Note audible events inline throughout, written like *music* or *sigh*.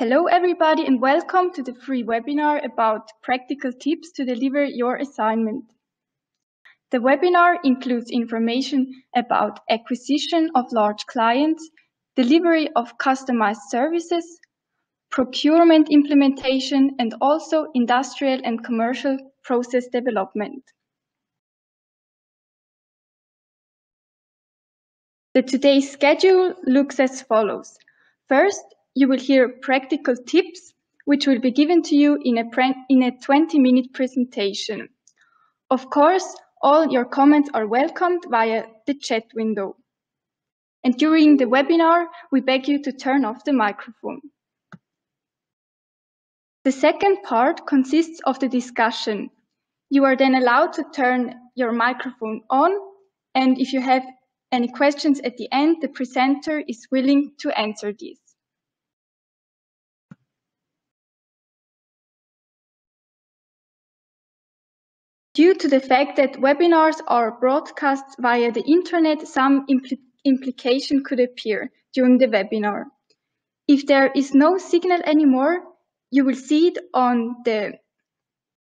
Hello everybody and welcome to the free webinar about practical tips to deliver your assignment. The webinar includes information about acquisition of large clients, delivery of customized services, procurement implementation, and also industrial and commercial process development. The today's schedule looks as follows. First, you will hear practical tips which will be given to you in a, in a 20 minute presentation. Of course, all your comments are welcomed via the chat window. And during the webinar, we beg you to turn off the microphone. The second part consists of the discussion. You are then allowed to turn your microphone on, and if you have any questions at the end, the presenter is willing to answer these. Due to the fact that webinars are broadcast via the internet, some impl implication could appear during the webinar. If there is no signal anymore, you will see it on the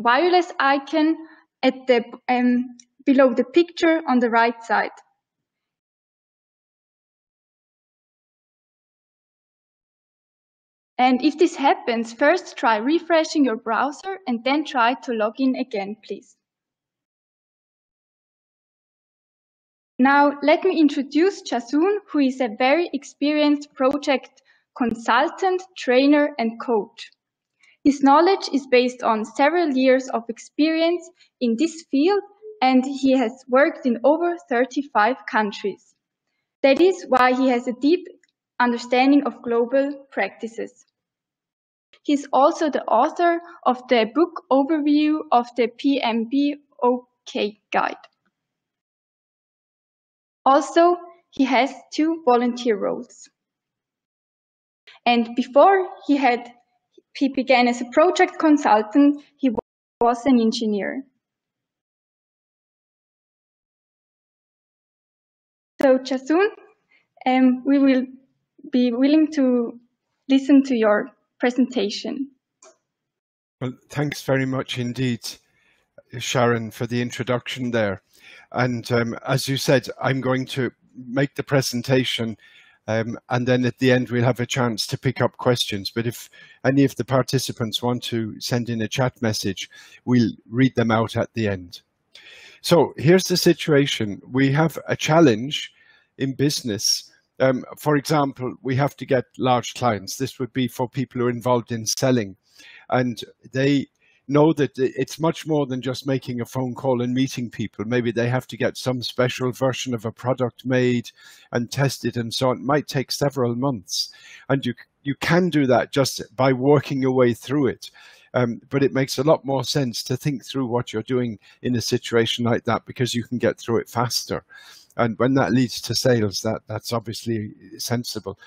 wireless icon at the um, below the picture on the right side. And if this happens, first try refreshing your browser and then try to log in again, please. Now, let me introduce Chasun, who is a very experienced project consultant, trainer, and coach. His knowledge is based on several years of experience in this field, and he has worked in over 35 countries. That is why he has a deep understanding of global practices. He is also the author of the book overview of the PMBOK guide. Also, he has two volunteer roles. And before he had he began as a project consultant, he was an engineer. So Chasun, um, we will be willing to listen to your presentation. Well, thanks very much indeed, Sharon, for the introduction there. And um, as you said, I'm going to make the presentation um, and then at the end we'll have a chance to pick up questions. But if any of the participants want to send in a chat message, we'll read them out at the end. So here's the situation. We have a challenge in business. Um, for example, we have to get large clients. This would be for people who are involved in selling. And they know that it's much more than just making a phone call and meeting people. Maybe they have to get some special version of a product made and tested and so on. It might take several months. And you, you can do that just by working your way through it. Um, but it makes a lot more sense to think through what you're doing in a situation like that because you can get through it faster. And when that leads to sales, that that's obviously sensible.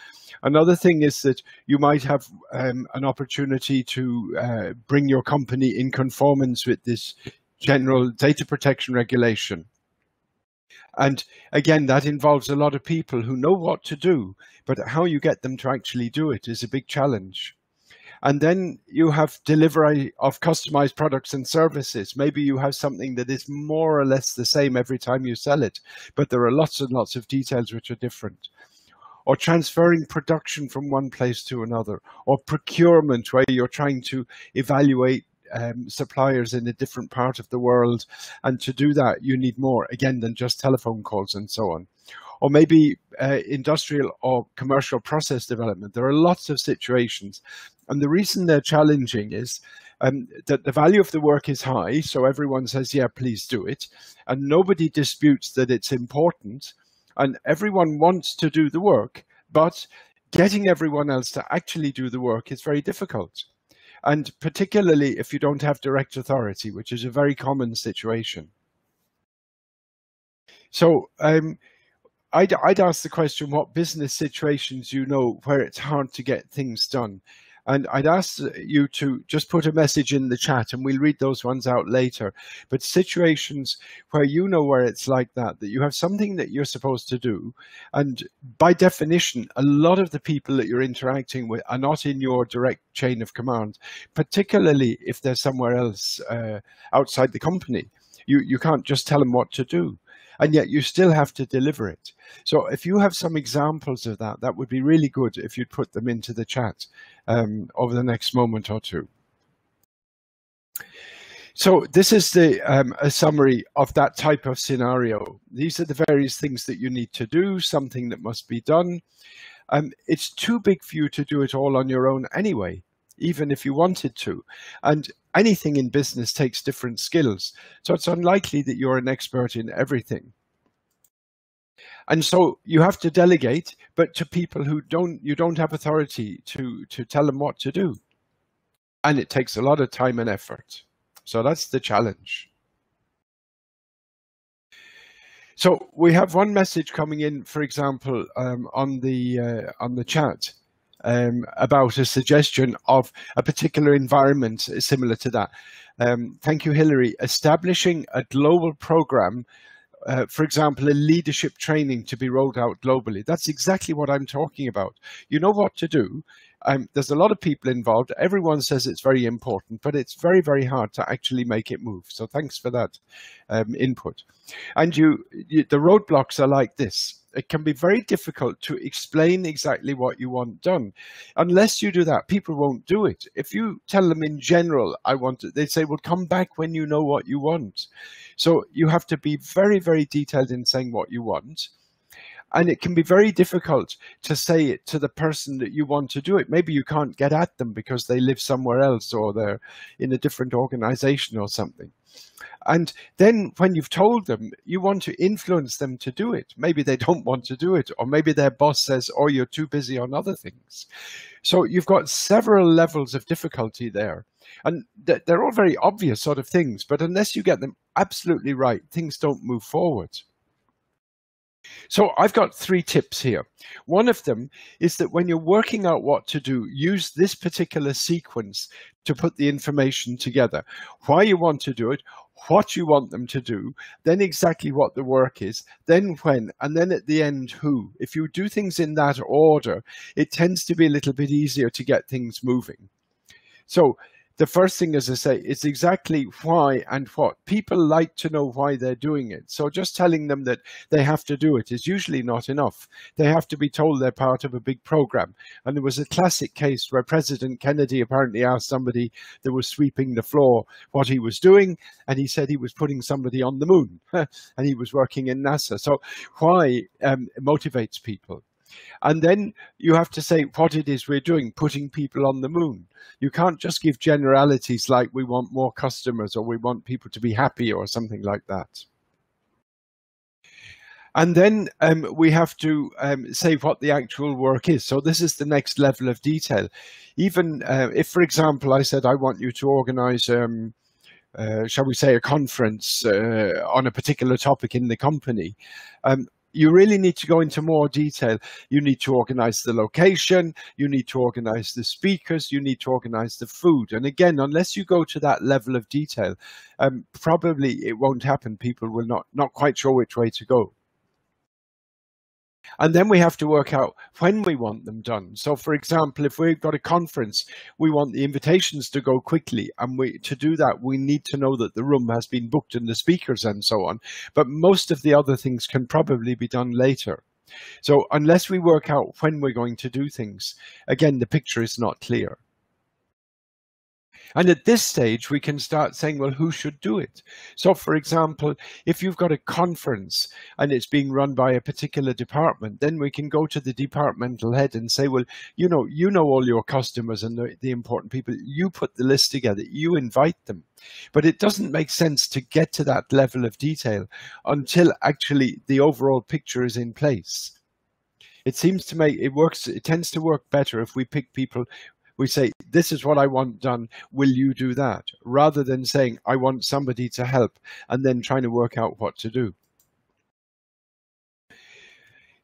Another thing is that you might have um, an opportunity to uh, bring your company in conformance with this general data protection regulation. And again, that involves a lot of people who know what to do, but how you get them to actually do it is a big challenge. And then you have delivery of customized products and services. Maybe you have something that is more or less the same every time you sell it, but there are lots and lots of details which are different. Or transferring production from one place to another, or procurement where you're trying to evaluate um, suppliers in a different part of the world. And to do that, you need more, again, than just telephone calls and so on or maybe uh, industrial or commercial process development. There are lots of situations. And the reason they're challenging is um, that the value of the work is high. So everyone says, yeah, please do it. And nobody disputes that it's important. And everyone wants to do the work, but getting everyone else to actually do the work is very difficult. And particularly if you don't have direct authority, which is a very common situation. So um, I'd, I'd ask the question, what business situations you know where it's hard to get things done? And I'd ask you to just put a message in the chat and we'll read those ones out later. But situations where you know where it's like that, that you have something that you're supposed to do. And by definition, a lot of the people that you're interacting with are not in your direct chain of command, particularly if they're somewhere else uh, outside the company. You, you can't just tell them what to do and yet you still have to deliver it. So if you have some examples of that, that would be really good if you'd put them into the chat um, over the next moment or two. So this is the um, a summary of that type of scenario. These are the various things that you need to do, something that must be done. Um, it's too big for you to do it all on your own anyway, even if you wanted to. And anything in business takes different skills. So it's unlikely that you're an expert in everything. And so you have to delegate, but to people who don't, you don't have authority to, to tell them what to do. And it takes a lot of time and effort. So that's the challenge. So we have one message coming in, for example, um, on the uh, on the chat um, about a suggestion of a particular environment similar to that. Um, thank you, Hillary. Establishing a global program, uh, for example, a leadership training to be rolled out globally. That's exactly what I'm talking about. You know what to do. Um, there's a lot of people involved. Everyone says it's very important, but it's very, very hard to actually make it move. So thanks for that um, input. And you, you, the roadblocks are like this it can be very difficult to explain exactly what you want done. Unless you do that, people won't do it. If you tell them in general, I want it, they say, well, come back when you know what you want. So you have to be very, very detailed in saying what you want. And it can be very difficult to say it to the person that you want to do it. Maybe you can't get at them because they live somewhere else or they're in a different organization or something. And then when you've told them, you want to influence them to do it. Maybe they *laughs* don't want to do it, or maybe their boss says, oh, you're too busy on other things. So you've got several levels of difficulty there. And they're all very obvious sort of things, but unless you get them absolutely right, things don't move forward. So I've got three tips here. One of them is that when you're working out what to do, use this particular sequence to put the information together. Why you want to do it, what you want them to do, then exactly what the work is, then when, and then at the end, who. If you do things in that order, it tends to be a little bit easier to get things moving. So the first thing, as I say, is exactly why and what. People like to know why they're doing it. So just telling them that they have to do it is usually not enough. They have to be told they're part of a big program. And there was a classic case where President Kennedy apparently asked somebody that was sweeping the floor what he was doing. And he said he was putting somebody on the moon *laughs* and he was working in NASA. So why um, motivates people. And then you have to say what it is we're doing, putting people on the moon. You can't just give generalities like we want more customers or we want people to be happy or something like that. And then um, we have to um, say what the actual work is. So this is the next level of detail. Even uh, if, for example, I said, I want you to organize, um, uh, shall we say, a conference uh, on a particular topic in the company, um, you really need to go into more detail. You need to organize the location, you need to organize the speakers, you need to organize the food. And again, unless you go to that level of detail, um, probably it won't happen. People will not, not quite sure which way to go. And then we have to work out when we want them done. So for example, if we've got a conference, we want the invitations to go quickly. And we to do that, we need to know that the room has been booked and the speakers and so on. But most of the other things can probably be done later. So unless we work out when we're going to do things, again, the picture is not clear. And at this stage, we can start saying, well, who should do it? So, for example, if you've got a conference and it's being run by a particular department, then we can go to the departmental head and say, well, you know, you know all your customers and the, the important people. You put the list together, you invite them. But it doesn't make sense to get to that level of detail until actually the overall picture is in place it seems to make it works it tends to work better if we pick people we say, this is what I want done. Will you do that? Rather than saying, I want somebody to help and then trying to work out what to do.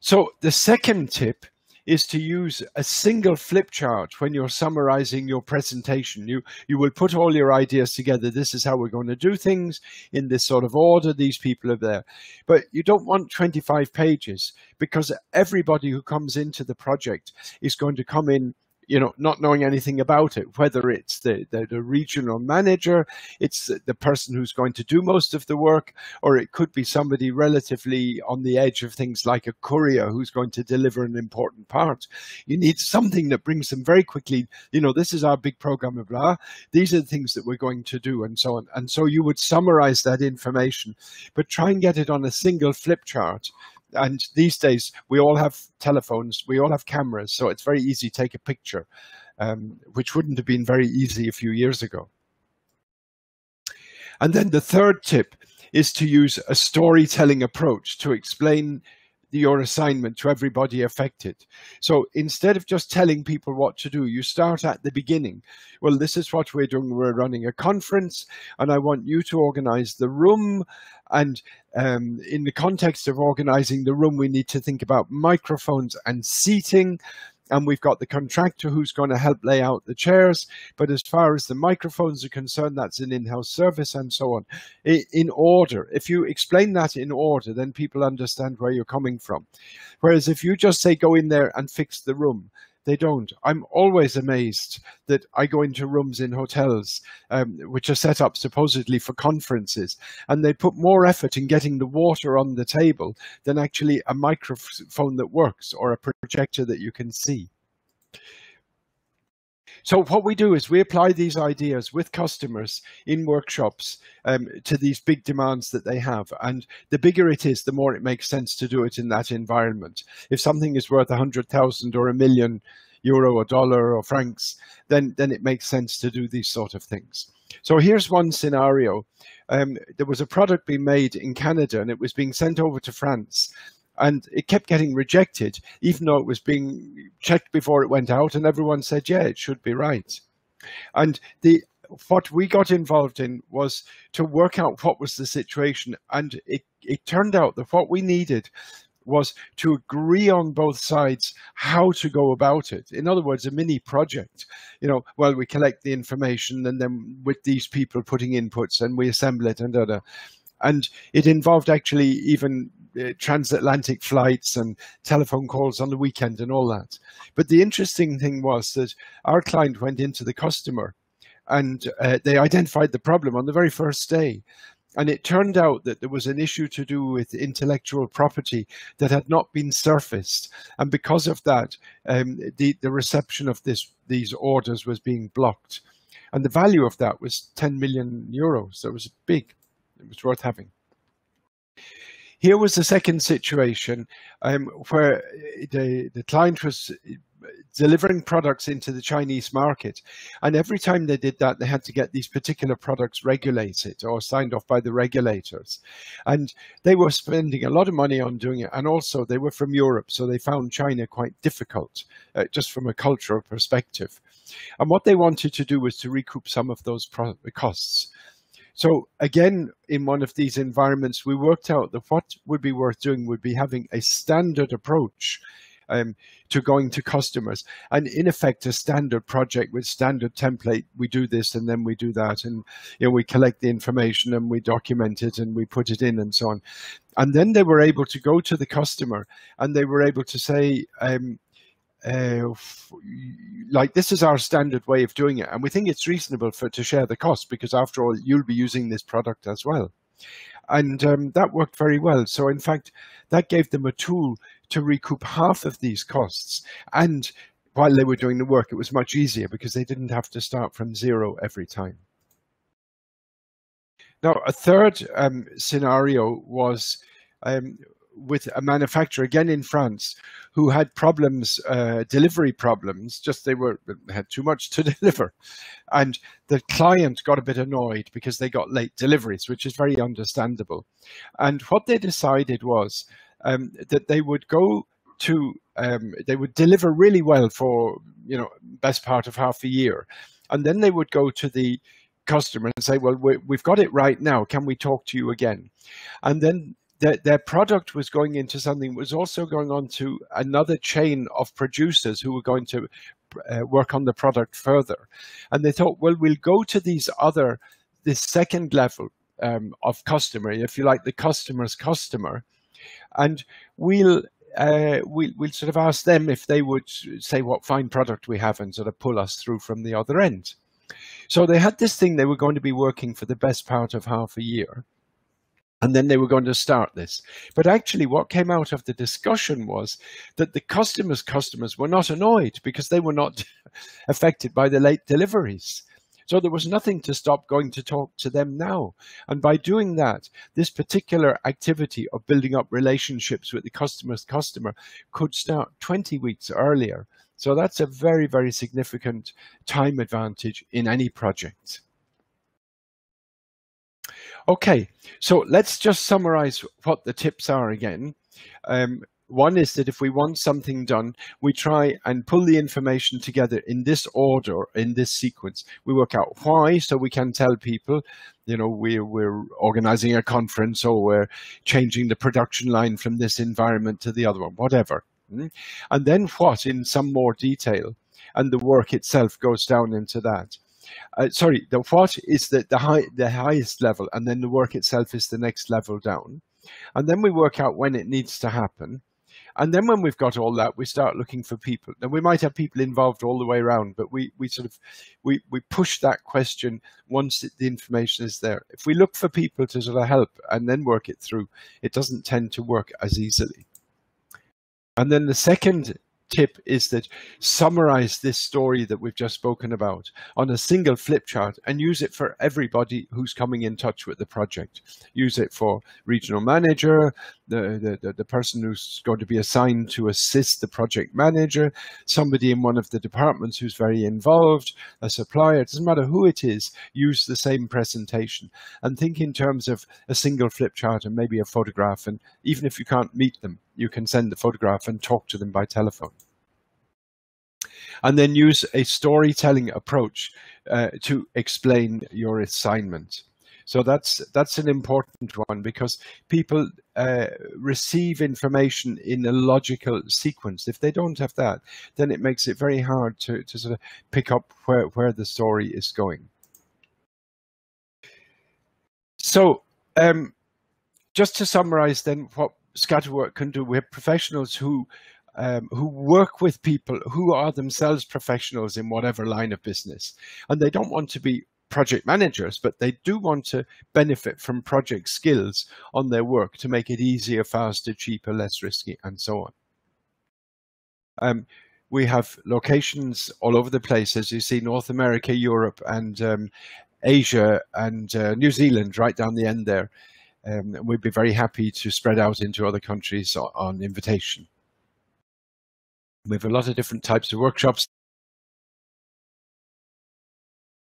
So the second tip is to use a single flip chart when you're summarizing your presentation. You, you will put all your ideas together. This is how we're going to do things in this sort of order. These people are there. But you don't want 25 pages because everybody who comes into the project is going to come in you know, not knowing anything about it, whether it's the, the, the, regional manager, it's the person who's going to do most of the work, or it could be somebody relatively on the edge of things like a courier who's going to deliver an important part. You need something that brings them very quickly, you know, this is our big program of blah, these are the things that we're going to do and so on. And so you would summarize that information, but try and get it on a single flip chart and these days we all have telephones, we all have cameras, so it's very easy to take a picture, um, which wouldn't have been very easy a few years ago. And then the third tip is to use a storytelling approach to explain your assignment to everybody affected. So instead of just telling people what to do, you start at the beginning. Well, this is what we're doing. We're running a conference and I want you to organize the room. And um, in the context of organizing the room, we need to think about microphones and seating and we've got the contractor who's going to help lay out the chairs. But as far as the microphones are concerned, that's an in-house service and so on. In order, if you explain that in order, then people understand where you're coming from. Whereas if you just say go in there and fix the room, they don't. I'm always amazed that I go into rooms in hotels, um, which are set up supposedly for conferences, and they put more effort in getting the water on the table than actually a microphone that works or a projector that you can see. So what we do is we apply these ideas with customers in workshops um, to these big demands that they have. And the bigger it is, the more it makes sense to do it in that environment. If something is worth a hundred thousand or a million euro or dollar or francs, then, then it makes sense to do these sort of things. So here's one scenario. Um, there was a product being made in Canada and it was being sent over to France and it kept getting rejected, even though it was being checked before it went out, and everyone said, yeah, it should be right. And the what we got involved in was to work out what was the situation, and it, it turned out that what we needed was to agree on both sides how to go about it. In other words, a mini project. You know, well, we collect the information and then with these people putting inputs and we assemble it and da, da. And it involved actually even uh, transatlantic flights and telephone calls on the weekend and all that. But the interesting thing was that our client went into the customer and uh, they identified the problem on the very first day. And it turned out that there was an issue to do with intellectual property that had not been surfaced. And because of that, um, the, the reception of this these orders was being blocked. And the value of that was 10 million euros. So it was big. It was worth having. Here was the second situation um, where the, the client was delivering products into the Chinese market. And every time they did that, they had to get these particular products regulated or signed off by the regulators. And they were spending a lot of money on doing it. And also they were from Europe, so they found China quite difficult, uh, just from a cultural perspective. And what they wanted to do was to recoup some of those costs. So again, in one of these environments, we worked out that what would be worth doing would be having a standard approach um, to going to customers. And in effect, a standard project with standard template, we do this and then we do that. And, you know, we collect the information and we document it and we put it in and so on. And then they were able to go to the customer and they were able to say, um, uh, like this is our standard way of doing it and we think it's reasonable for to share the cost because after all you'll be using this product as well. And um, that worked very well. So in fact that gave them a tool to recoup half of these costs. And while they were doing the work it was much easier because they didn't have to start from zero every time. Now a third um, scenario was um, with a manufacturer again in France who had problems, uh, delivery problems. Just they were had too much to *laughs* deliver, and the client got a bit annoyed because they got late deliveries, which is very understandable. And what they decided was um, that they would go to um, they would deliver really well for you know best part of half a year, and then they would go to the customer and say, well, we have got it right now. Can we talk to you again? And then their, their product was going into something was also going on to another chain of producers who were going to uh, work on the product further. And they thought, well, we'll go to these other, this second level um, of customer, if you like, the customer's customer, and we'll uh, we, we'll sort of ask them if they would say what fine product we have and sort of pull us through from the other end. So they had this thing they were going to be working for the best part of half a year. And then they were going to start this. But actually, what came out of the discussion was that the customers' customers were not annoyed because they were not *laughs* affected by the late deliveries. So there was nothing to stop going to talk to them now. And by doing that, this particular activity of building up relationships with the customer's customer could start 20 weeks earlier. So that's a very, very significant time advantage in any project. Okay, so let's just summarize what the tips are again. Um, one is that if we want something done, we try and pull the information together in this order, in this sequence. We work out why, so we can tell people, you know, we, we're organizing a conference or we're changing the production line from this environment to the other one, whatever. Hmm? And then what in some more detail. And the work itself goes down into that. Uh, sorry, the what is the, the, high, the highest level, and then the work itself is the next level down. And then we work out when it needs to happen. And then when we've got all that, we start looking for people. And we might have people involved all the way around, but we, we sort of, we, we push that question once the information is there. If we look for people to sort of help and then work it through, it doesn't tend to work as easily. And then the second tip is that summarize this story that we've just spoken about on a single flip chart and use it for everybody who's coming in touch with the project. Use it for regional manager, the, the, the person who's going to be assigned to assist the project manager, somebody in one of the departments who's very involved, a supplier, it doesn't matter who it is, use the same presentation and think in terms of a single flip chart and maybe a photograph. And even if you can't meet them, you can send the photograph and talk to them by telephone. And then use a storytelling approach uh, to explain your assignment. So that's that's an important one because people uh, receive information in a logical sequence. If they don't have that, then it makes it very hard to, to sort of pick up where, where the story is going. So um, just to summarize then what Scatterwork can do, we have professionals who um, who work with people who are themselves professionals in whatever line of business. And they don't want to be project managers, but they do want to benefit from project skills on their work to make it easier, faster, cheaper, less risky, and so on. Um, we have locations all over the place, as you see, North America, Europe, and um, Asia, and uh, New Zealand, right down the end there. Um, we'd be very happy to spread out into other countries on, on invitation. We have a lot of different types of workshops.